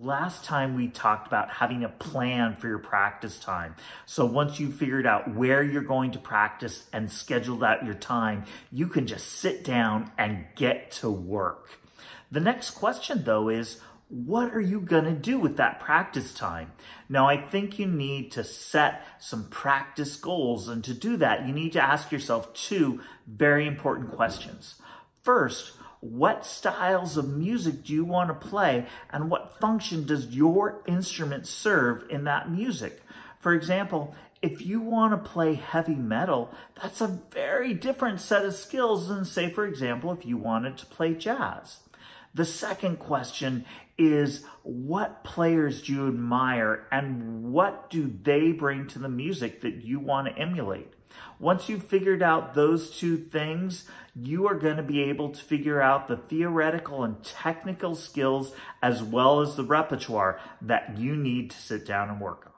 Last time we talked about having a plan for your practice time. So once you've figured out where you're going to practice and scheduled out your time, you can just sit down and get to work. The next question though is, what are you going to do with that practice time? Now, I think you need to set some practice goals. And to do that, you need to ask yourself two very important questions. First, what styles of music do you want to play and what function does your instrument serve in that music? For example, if you want to play heavy metal, that's a very different set of skills than say, for example, if you wanted to play jazz. The second question is what players do you admire and what do they bring to the music that you want to emulate? Once you've figured out those two things, you are going to be able to figure out the theoretical and technical skills as well as the repertoire that you need to sit down and work on.